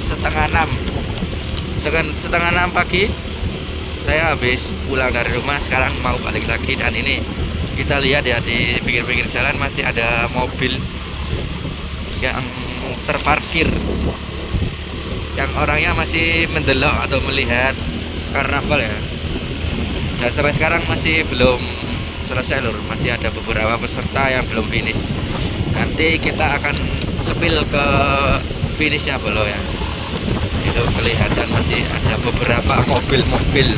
setengah enam. Setengah enam pagi. Saya habis pulang dari rumah sekarang mau balik lagi. Dan ini kita lihat ya di pinggir-pinggir jalan masih ada mobil yang terparkir yang orangnya masih mendelok atau melihat karnaval ya. Dan sampai sekarang masih belum selesai lur. Masih ada beberapa peserta yang belum finish. Nanti kita akan sepil ke finishnya belo ya. Itu kelihatan masih ada beberapa mobil-mobil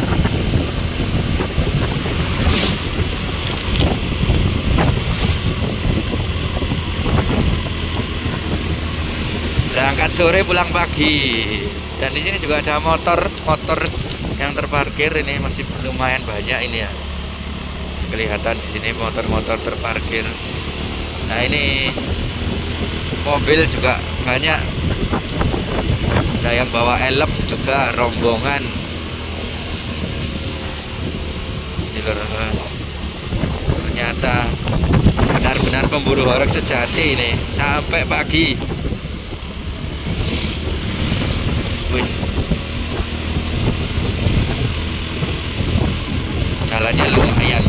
berangkat sore pulang pagi. Dan di sini juga ada motor motor yang terparkir. Ini masih lumayan banyak ini ya. Kelihatan di sini motor-motor terparkir. Nah ini mobil juga banyak. Ada yang bawa elep juga rombongan. Ini ternyata benar-benar pemburu horeg sejati ini. Sampai pagi Wih. jalannya lumayan.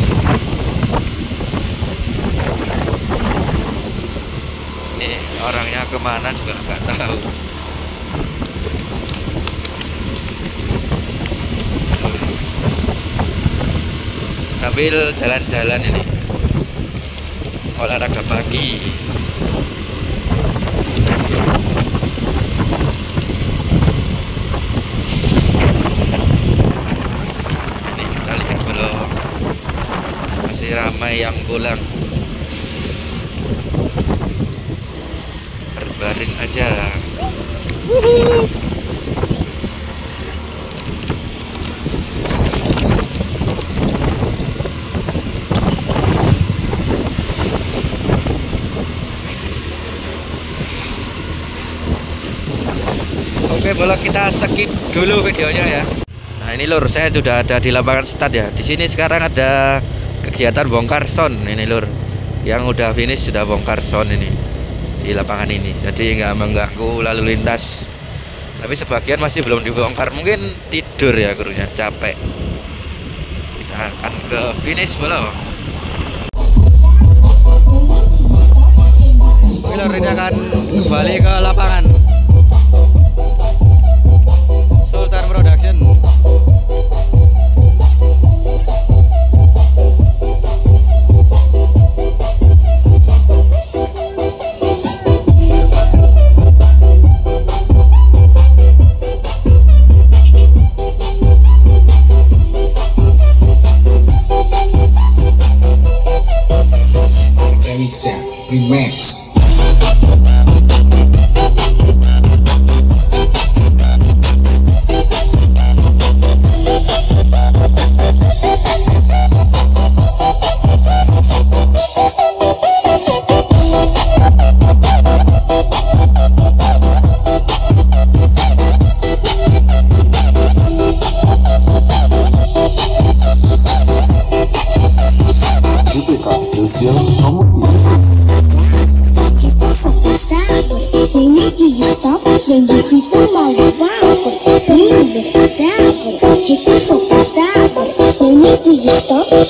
Ini orangnya ke mana juga nggak tahu. Sambil jalan-jalan ini. Olahraga pagi ini kita lihat belum masih ramai yang pulang berbaring aja Oke, boleh kita skip dulu videonya ya. Nah, ini lur, saya sudah ada di lapangan start ya. Di sini sekarang ada kegiatan bongkar son ini lur. Yang udah finish sudah bongkar son ini di lapangan ini. Jadi nggak mengganggu lalu lintas. Tapi sebagian masih belum dibongkar. Mungkin tidur ya krunya, capek. Kita akan ke finish belum?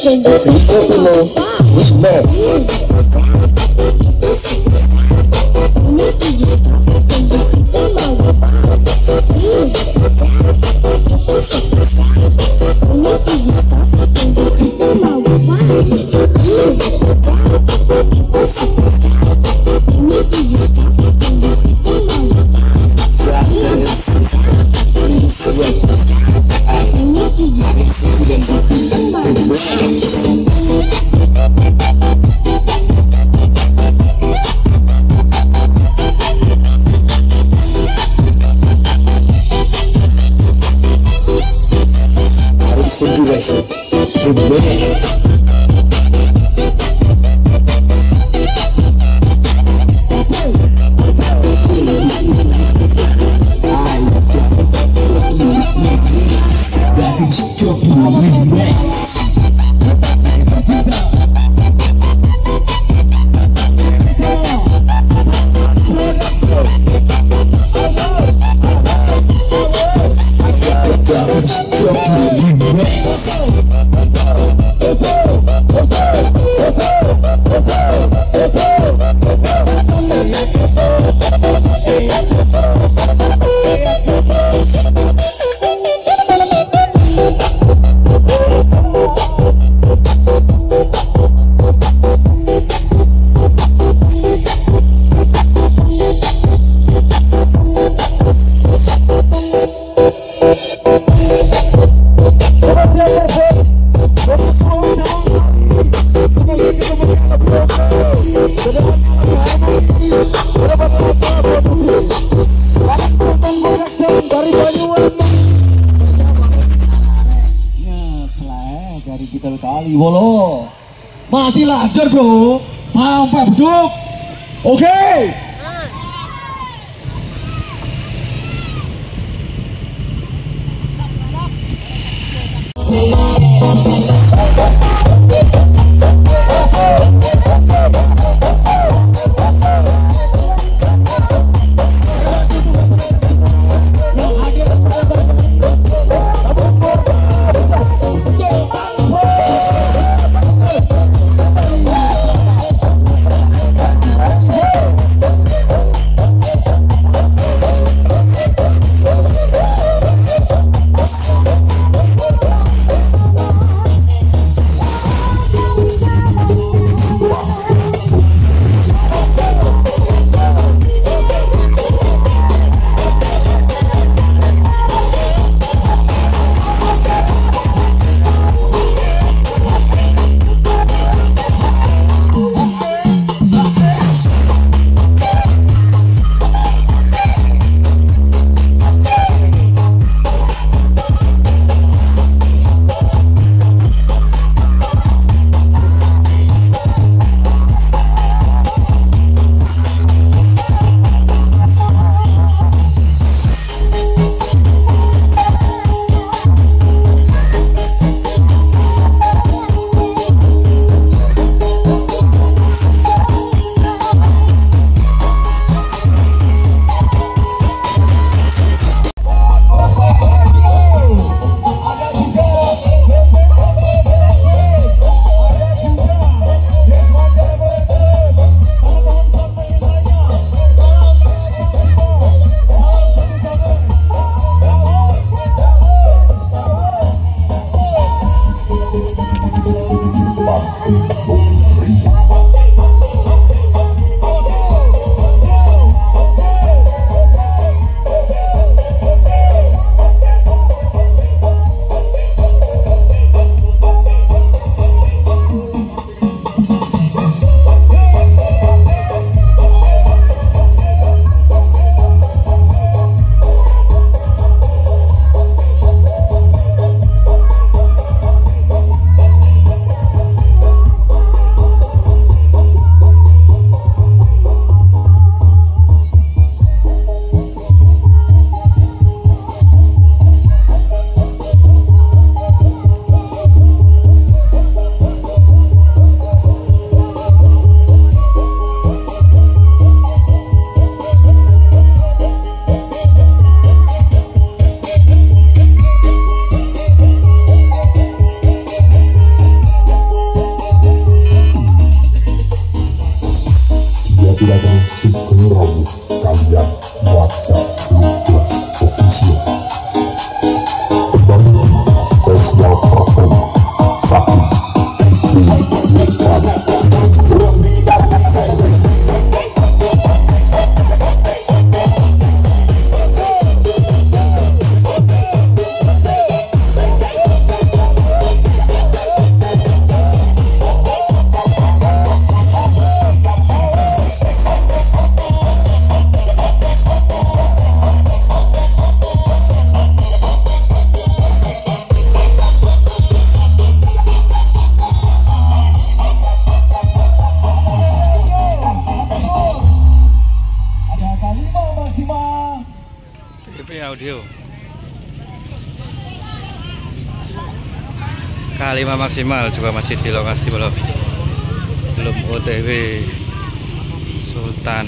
can be you with it. Man. Dari kita kali wolo. Masih lanjut bro. Sampai beduk. Oke Dio. Maksimal juga masih di lokasi belum belum OTW Sultan